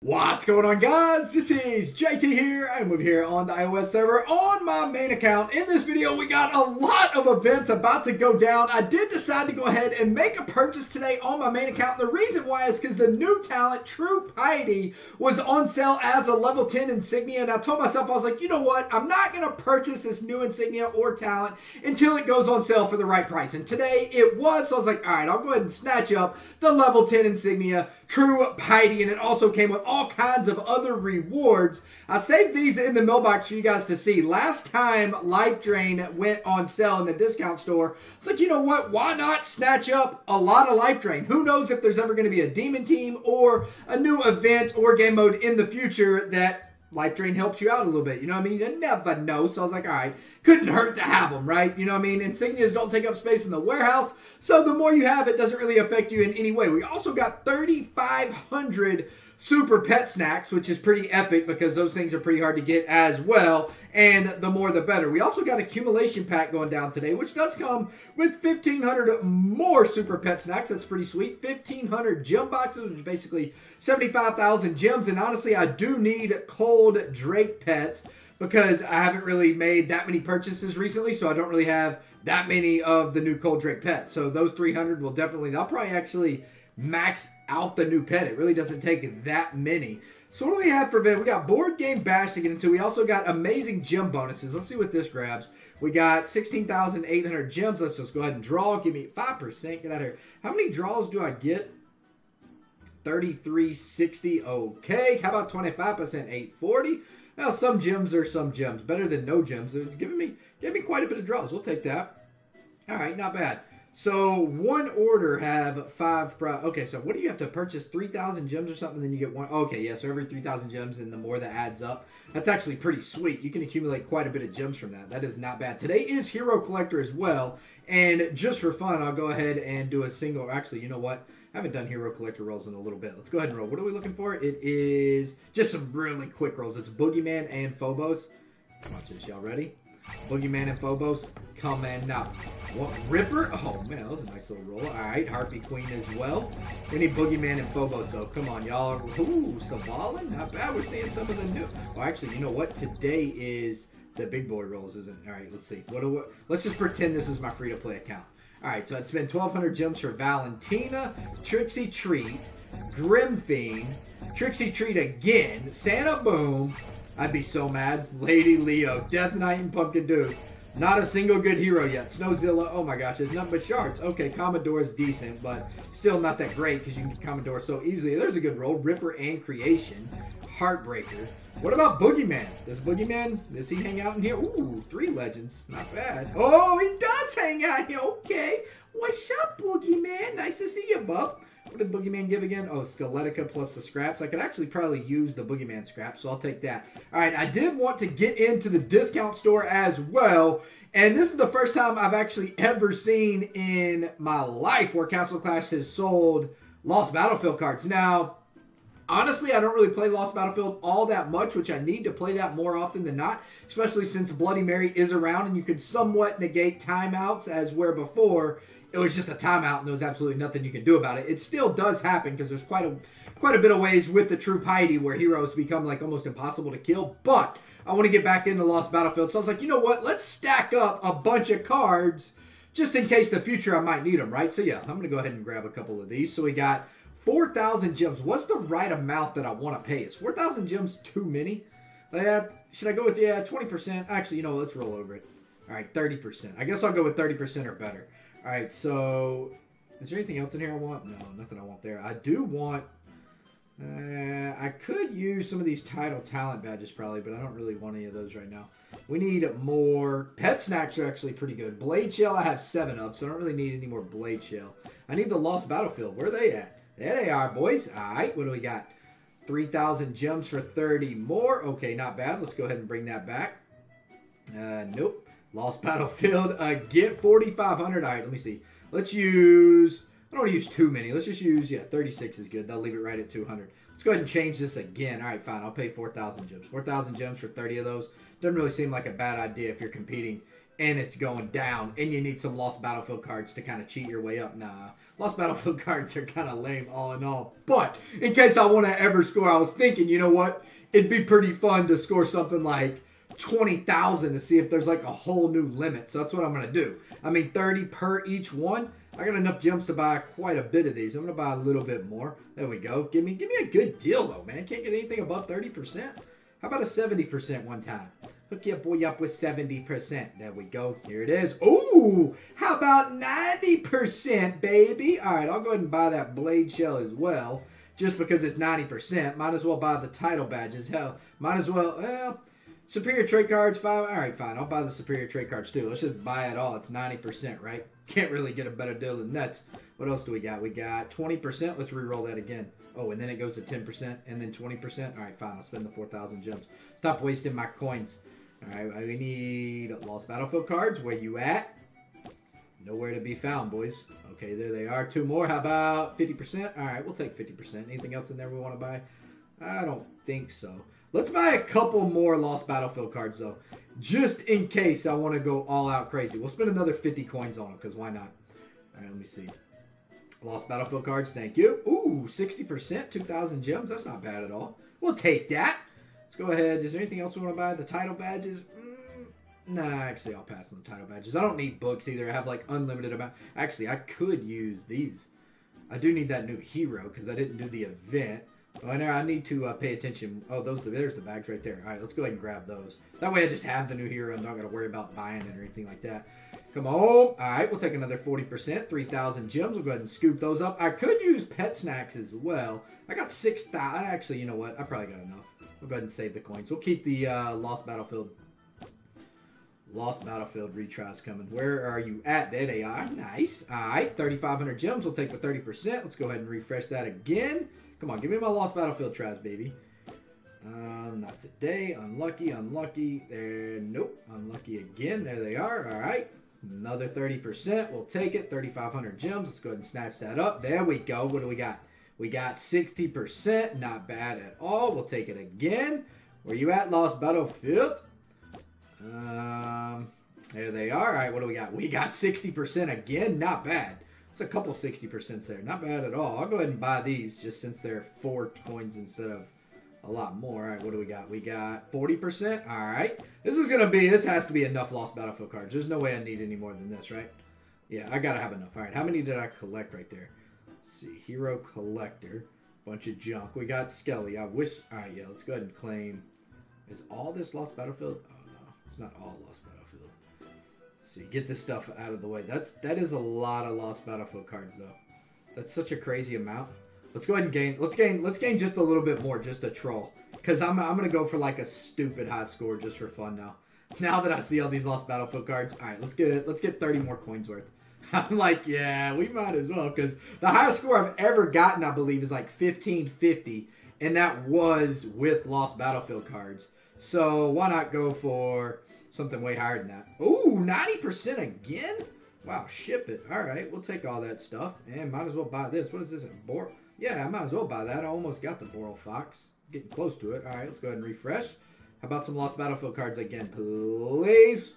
What's going on guys? This is JT here. I'm over here on the iOS server on my main account. In this video, we got a lot of events about to go down. I did decide to go ahead and make a purchase today on my main account. The reason why is because the new talent, True Piety, was on sale as a level 10 insignia. And I told myself, I was like, you know what? I'm not going to purchase this new insignia or talent until it goes on sale for the right price. And today it was. So I was like, all right, I'll go ahead and snatch up the level 10 insignia, True Piety. And it also came with all kinds of other rewards. I saved these in the mailbox for you guys to see. Last time Life Drain went on sale in the discount store, it's like, you know what? Why not snatch up a lot of Life Drain? Who knows if there's ever going to be a Demon Team or a new event or game mode in the future that Life Drain helps you out a little bit. You know what I mean? You never know. So I was like, all right, couldn't hurt to have them, right? You know what I mean? Insignias don't take up space in the warehouse. So the more you have, it doesn't really affect you in any way. We also got 3,500 super pet snacks, which is pretty epic because those things are pretty hard to get as well. And the more the better. We also got accumulation pack going down today, which does come with 1,500 more super pet snacks. That's pretty sweet. 1,500 gem boxes, which is basically 75,000 gems. And honestly, I do need cold Drake pets because I haven't really made that many purchases recently, so I don't really have that many of the new Cold Drake pets. So those 300 will definitely, I'll probably actually max out the new pet. It really doesn't take that many. So what do we have for Vin? We got Board Game Bash to get into. We also got amazing gem bonuses. Let's see what this grabs. We got 16,800 gems. Let's just go ahead and draw. Give me 5%. Get out of here. How many draws do I get? 3360. Okay. How about 25%? 840. Now, some gems are some gems. Better than no gems. It's giving me, giving me quite a bit of draws. We'll take that. All right. Not bad. So one order have five. Pro- okay, so what do you have to purchase? Three thousand gems or something, then you get one. Okay, yeah. So every three thousand gems, and the more that adds up, that's actually pretty sweet. You can accumulate quite a bit of gems from that. That is not bad. Today is Hero Collector as well, and just for fun, I'll go ahead and do a single. Actually, you know what? I haven't done Hero Collector rolls in a little bit. Let's go ahead and roll. What are we looking for? It is just some really quick rolls. It's Boogeyman and Phobos. Watch this, y'all ready? Boogeyman and Phobos coming up. Ripper? Oh, man, that was a nice little roll. All right, Harpy Queen as well. We need Boogeyman and Phobos, though. Come on, y'all. Ooh, Savalan? Not bad. We're seeing some of the new... Well, actually, you know what? Today is the big boy rolls, isn't it? All right, let's see. What do we... Let's just pretend this is my free-to-play account. All right, so it's been 1,200 gems for Valentina, Trixie Treat, Grim Fiend, Trixie Treat again, Santa Boom, I'd be so mad. Lady Leo, Death Knight, and Pumpkin Dude. Not a single good hero yet. Snowzilla, oh my gosh, there's nothing but shards. Okay, Commodore is decent, but still not that great because you can get Commodore so easily. There's a good roll. Ripper and Creation. Heartbreaker. What about Boogeyman? Does Boogeyman, does he hang out in here? Ooh, three legends. Not bad. Oh, he does hang out here. Okay. What's up, Boogeyman? Nice to see you, bub. What did Boogeyman give again? Oh, Skeletica plus the scraps. I could actually probably use the Boogeyman scraps, so I'll take that. All right, I did want to get into the discount store as well. And this is the first time I've actually ever seen in my life where Castle Clash has sold Lost Battlefield cards. Now, honestly, I don't really play Lost Battlefield all that much, which I need to play that more often than not, especially since Bloody Mary is around and you could somewhat negate timeouts as where before it was just a timeout and there was absolutely nothing you can do about it. It still does happen because there's quite a quite a bit of ways with the true piety where heroes become like almost impossible to kill. But I want to get back into Lost Battlefield, so I was like, you know what? Let's stack up a bunch of cards just in case the future I might need them, right? So yeah, I'm gonna go ahead and grab a couple of these. So we got 4,000 gems. What's the right amount that I want to pay? Is 4,000 gems too many? Uh, should I go with yeah 20%? Actually, you know, let's roll over it. All right, 30%. I guess I'll go with 30% or better. All right, so is there anything else in here I want? No, nothing I want there. I do want. Uh, I could use some of these title talent badges probably, but I don't really want any of those right now. We need more. Pet snacks are actually pretty good. Blade shell I have seven of, so I don't really need any more blade shell. I need the lost battlefield. Where are they at? There they are, boys. All right, what do we got? 3,000 gems for 30 more. Okay, not bad. Let's go ahead and bring that back. Uh, nope. Lost Battlefield uh, again, 4,500. All right, let me see. Let's use, I don't want to use too many. Let's just use, yeah, 36 is good. They'll leave it right at 200. Let's go ahead and change this again. All right, fine. I'll pay 4,000 gems. 4,000 gems for 30 of those. Doesn't really seem like a bad idea if you're competing and it's going down, and you need some Lost Battlefield cards to kind of cheat your way up. Nah, Lost Battlefield cards are kind of lame all in all. But in case I want to ever score, I was thinking, you know what? It'd be pretty fun to score something like 20,000 to see if there's like a whole new limit. So that's what I'm going to do. I mean, 30 per each one. I got enough gems to buy quite a bit of these. I'm going to buy a little bit more. There we go. Give me give me a good deal, though, man. Can't get anything above 30%. How about a 70% one time? Hook your boy up with 70%. There we go. Here it is. Ooh, how about 90%, baby? All right, I'll go ahead and buy that blade shell as well. Just because it's 90%. Might as well buy the title badges. Hell, might as well, well, superior trade cards, five. All right, fine. I'll buy the superior trade cards too. Let's just buy it all. It's 90%, right? Can't really get a better deal than that. What else do we got? We got 20%. Let's re-roll that again. Oh, and then it goes to 10% and then 20%. All right, fine. I'll spend the 4,000 gems. Stop wasting my coins. All right, we need Lost Battlefield cards. Where you at? Nowhere to be found, boys. Okay, there they are. Two more. How about 50%? All right, we'll take 50%. Anything else in there we want to buy? I don't think so. Let's buy a couple more Lost Battlefield cards, though. Just in case I want to go all out crazy. We'll spend another 50 coins on them, because why not? All right, let me see. Lost Battlefield cards, thank you. Ooh, 60%, 2,000 gems. That's not bad at all. We'll take that. Let's go ahead. Is there anything else we want to buy? The title badges? Mm, nah, actually, I'll pass on the title badges. I don't need books either. I have, like, unlimited amount. Actually, I could use these. I do need that new hero, because I didn't do the event. And I need to uh, pay attention. Oh, those there's the bags right there. All right, let's go ahead and grab those. That way I just have the new hero and don't got to worry about buying it or anything like that. Come on. All right, we'll take another 40%, 3,000 gems. We'll go ahead and scoop those up. I could use pet snacks as well. I got 6,000. Actually, you know what? I probably got enough. We'll go ahead and save the coins. We'll keep the uh, Lost Battlefield Lost Battlefield retries coming. Where are you at? They are. Nice. All right, 3,500 gems. We'll take the 30%. Let's go ahead and refresh that again. Come on, give me my Lost Battlefield Traz, baby. Um, not today. Unlucky, unlucky. There, nope. Unlucky again. There they are. All right. Another 30%. We'll take it. 3,500 gems. Let's go ahead and snatch that up. There we go. What do we got? We got 60%. Not bad at all. We'll take it again. Where you at, Lost Battlefield? Um, there they are. All right, what do we got? We got 60% again. Not bad. It's a couple 60% there. Not bad at all. I'll go ahead and buy these just since they're four coins instead of a lot more. All right, what do we got? We got 40%. All right. This is going to be, this has to be enough Lost Battlefield cards. There's no way I need any more than this, right? Yeah, I got to have enough. All right, how many did I collect right there? Let's see. Hero Collector. Bunch of junk. We got Skelly. I wish, all right, yeah, let's go ahead and claim. Is all this Lost Battlefield? Oh, no. It's not all Lost Battlefield. Let's see. Get this stuff out of the way. That's, that is a lot of Lost Battlefield cards, though. That's such a crazy amount. Let's go ahead and gain. Let's gain. Let's gain just a little bit more, just a troll. Cause I'm I'm gonna go for like a stupid high score just for fun now. Now that I see all these lost battlefield cards, all right, let's get let's get 30 more coins worth. I'm like, yeah, we might as well, because the highest score I've ever gotten, I believe, is like 1550, and that was with lost battlefield cards. So why not go for something way higher than that? Ooh, 90% again? Wow, ship it. All right, we'll take all that stuff, and might as well buy this. What is this? A boar? Yeah, I might as well buy that. I almost got the Boral Fox. Getting close to it. All right, let's go ahead and refresh. How about some Lost Battlefield cards again, please?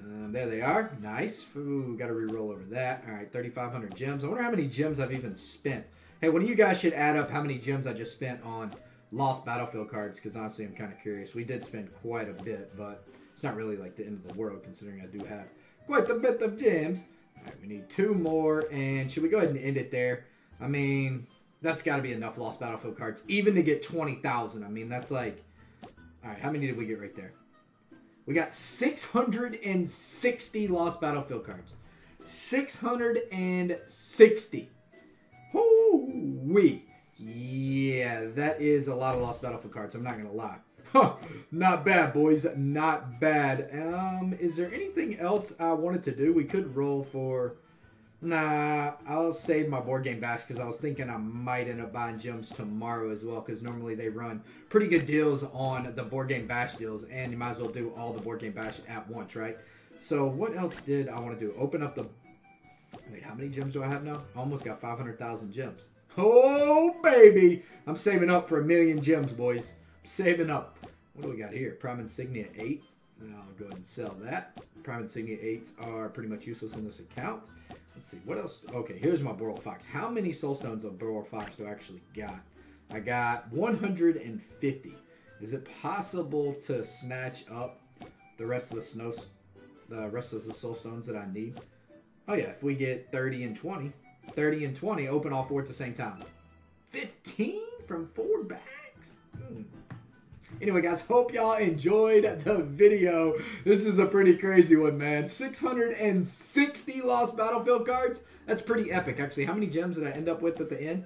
Um, there they are. Nice. Ooh, got to re-roll over that. All right, 3,500 gems. I wonder how many gems I've even spent. Hey, one of you guys should add up how many gems I just spent on Lost Battlefield cards, because honestly, I'm kind of curious. We did spend quite a bit, but it's not really like the end of the world, considering I do have quite a bit of gems. All right, we need two more, and should we go ahead and end it there? I mean, that's got to be enough Lost Battlefield cards, even to get 20,000. I mean, that's like... All right, how many did we get right there? We got 660 Lost Battlefield cards. 660. Hoo-wee. Yeah, that is a lot of Lost Battlefield cards. I'm not going to lie. Not bad, boys. Not bad. Um, is there anything else I wanted to do? We could roll for... Nah, I'll save my board game bash because I was thinking I might end up buying gems tomorrow as well because normally they run pretty good deals on the board game bash deals and you might as well do all the board game bash at once, right? So what else did I want to do? Open up the... Wait, how many gems do I have now? I almost got 500,000 gems. Oh, baby! I'm saving up for a million gems, boys. I'm saving up. What do we got here? Prime Insignia 8. I'll go ahead and sell that. Prime Insignia 8s are pretty much useless in this account. Let's see, what else? Okay, here's my Boral Fox. How many Soul Stones of Boral Fox do I actually got? I got 150. Is it possible to snatch up the rest of the snow, the rest of the Soul Stones that I need? Oh yeah, if we get 30 and 20, 30 and 20, open all four at the same time. 15 from four bags? Hmm. Anyway, guys, hope y'all enjoyed the video. This is a pretty crazy one, man. 660 lost battlefield cards. That's pretty epic, actually. How many gems did I end up with at the end?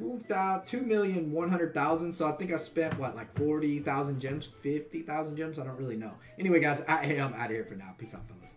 2,100,000. So I think I spent, what, like 40,000 gems? 50,000 gems? I don't really know. Anyway, guys, I am out of here for now. Peace out, fellas.